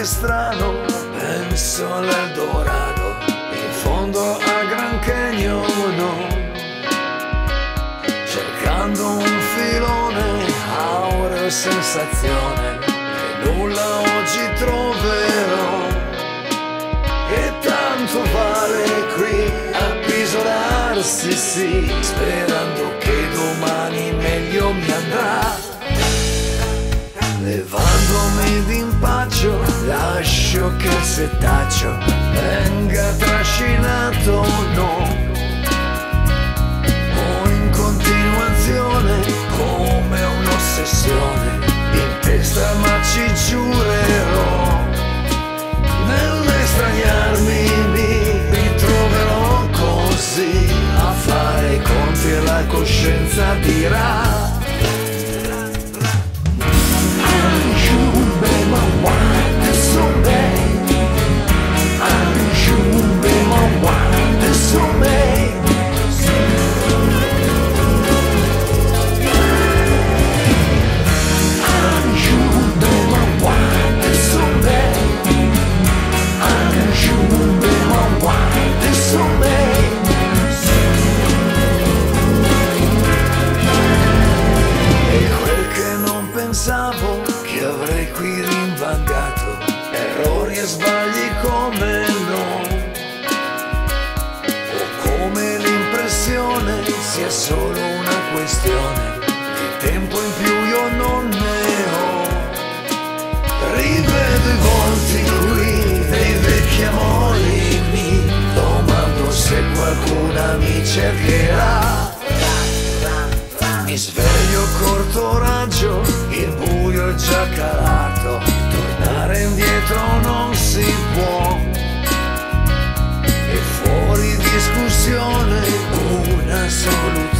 che strano, penso all'Eldorado, in fondo a Gran Canyon, cercando un filone, aureo sensazione, che nulla oggi troverò. E tanto vale qui appisolarsi, sì, sperando che domani meglio mi andrà. Levandomi d'impaccio, lascio che il setaccio venga trascinato, no. O in continuazione, come un'ossessione, in testa ma ci giurerò. Nell'estraniarmi mi ritroverò così a fare i conti e la coscienza dirà. E quel che non pensavo che avrei qui rinvagato Errori e sbagli come no. O come l'impressione sia solo una questione Di tempo in più io non ne ho. Rivedo i volti qui dei vecchi amori Mi domando se qualcuna mi cercherà mi sveglio corto raggio, il buio è già calato, tornare indietro non si può. E fuori discussione una soluzione.